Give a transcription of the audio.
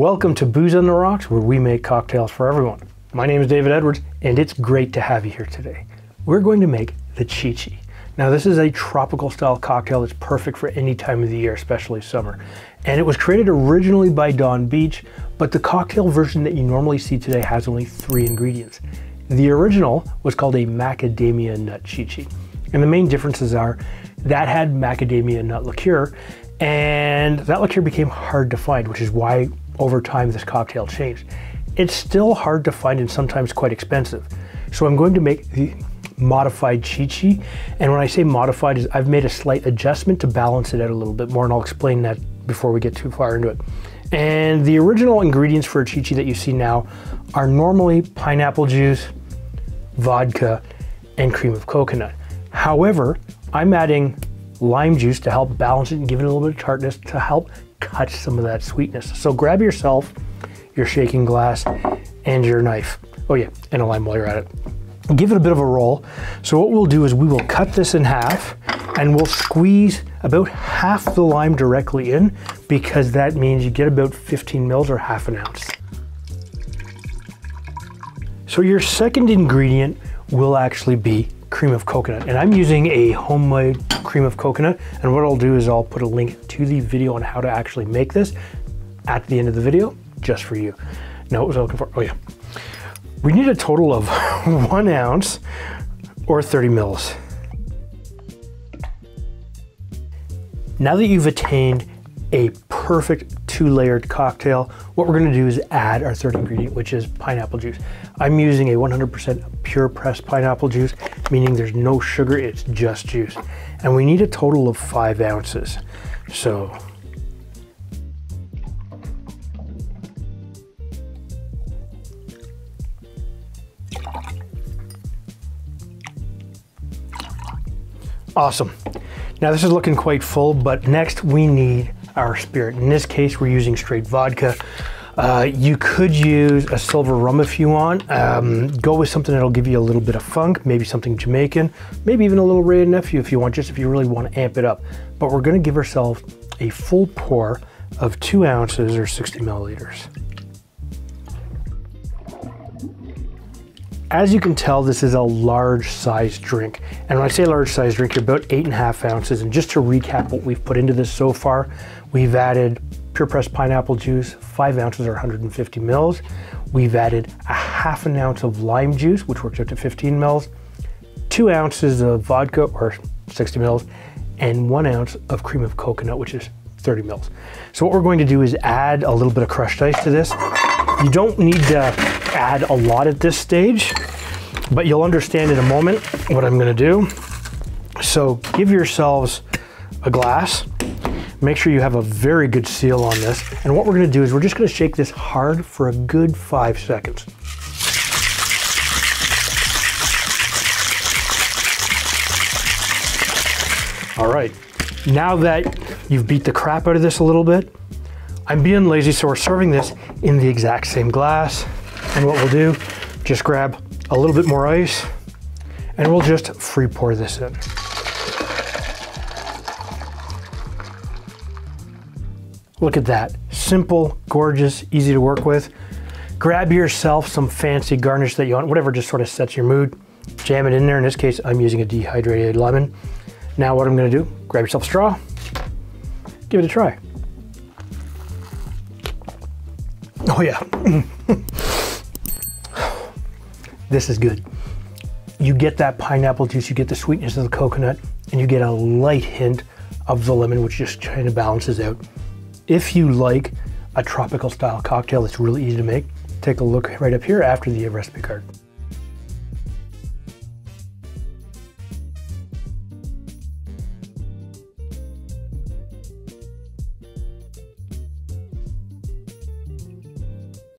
Welcome to Booze on the Rocks, where we make cocktails for everyone. My name is David Edwards, and it's great to have you here today. We're going to make the Chi-Chi. Now, this is a tropical style cocktail that's perfect for any time of the year, especially summer. And it was created originally by Donn Beach, but the cocktail version that you normally see today has only three ingredients. The original was called a macadamia nut Chi-Chi. And the main differences are that had macadamia nut liqueur, and that liqueur became hard to find, which is why over time this cocktail changed. It's still hard to find and sometimes quite expensive. So I'm going to make the modified Chi-Chi. And when I say modified, is I've made a slight adjustment to balance it out a little bit more, and I'll explain that before we get too far into it. And the original ingredients for a Chi-Chi that you see now are normally pineapple juice, vodka, and cream of coconut. However, I'm adding lime juice to help balance it and give it a little bit of tartness to help cut some of that sweetness. So grab yourself your shaking glass and your knife. Oh yeah, and a lime while you're at it. Give it a bit of a roll. So what we'll do is we will cut this in half and we'll squeeze about half the lime directly in because that means you get about 15 mils or half an ounce. So your second ingredient will actually be cream of coconut. And I'm using a homemade cream of coconut. And what I'll do is I'll put a link to the video on how to actually make this at the end of the video, just for you. Now, what was I looking for? Oh yeah. We need a total of one ounce or 30 mils. Now that you've attained a perfect two layered cocktail, what we're gonna do is add our third ingredient, which is pineapple juice. I'm using a 100% pure pressed pineapple juice, meaning there's no sugar, it's just juice. And we need a total of five ounces. So Awesome. Now this is looking quite full, but next we need our spirit. In this case, we're using straight vodka. Uh, you could use a silver rum if you want. Um, go with something that'll give you a little bit of funk, maybe something Jamaican, maybe even a little and Nephew if you want, just if you really want to amp it up. But we're gonna give ourselves a full pour of two ounces or 60 milliliters. As you can tell, this is a large size drink. And when I say large size drink, you're about eight and a half ounces. And just to recap what we've put into this so far, we've added pure pressed pineapple juice, five ounces or 150 mils. We've added a half an ounce of lime juice, which works out to 15 mils, two ounces of vodka or 60 mils, and one ounce of cream of coconut, which is 30 mils. So what we're going to do is add a little bit of crushed ice to this. You don't need to add a lot at this stage, but you'll understand in a moment what I'm gonna do. So give yourselves a glass. Make sure you have a very good seal on this. And what we're gonna do is we're just gonna shake this hard for a good five seconds. All right, now that you've beat the crap out of this a little bit, I'm being lazy, so we're serving this in the exact same glass. And what we'll do, just grab a little bit more ice and we'll just free pour this in. Look at that, simple, gorgeous, easy to work with. Grab yourself some fancy garnish that you want, whatever just sort of sets your mood. Jam it in there. In this case, I'm using a dehydrated lemon. Now what I'm gonna do, grab yourself a straw, give it a try. Oh yeah. This is good. You get that pineapple juice, you get the sweetness of the coconut, and you get a light hint of the lemon, which just kind of balances out. If you like a tropical style cocktail that's really easy to make, take a look right up here after the recipe card.